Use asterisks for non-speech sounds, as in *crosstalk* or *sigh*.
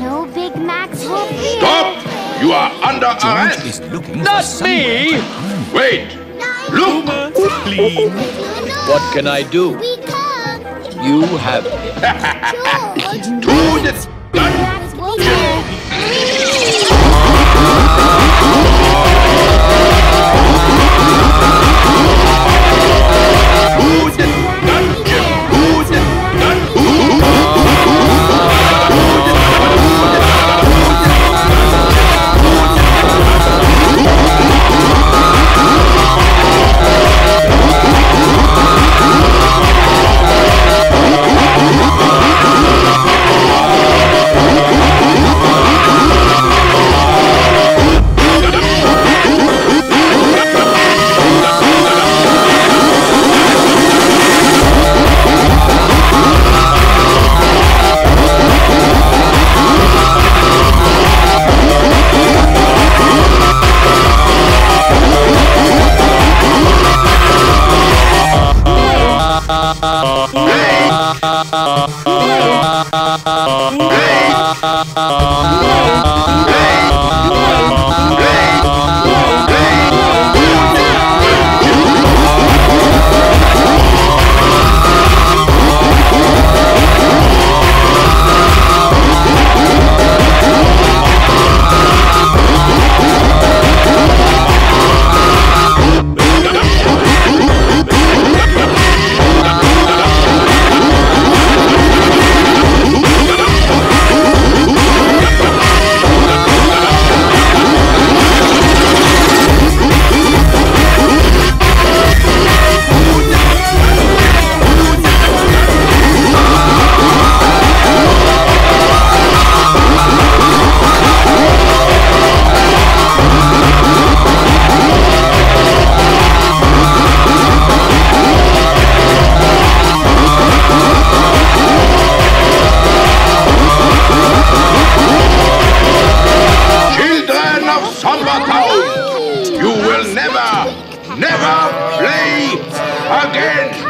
No Big Macs will fear. Stop! You are under George arrest. is looking Not for me. Wait. Look. Clean. What can I do? We come. You have *laughs* George. To the of Summertown, you will never, never play again.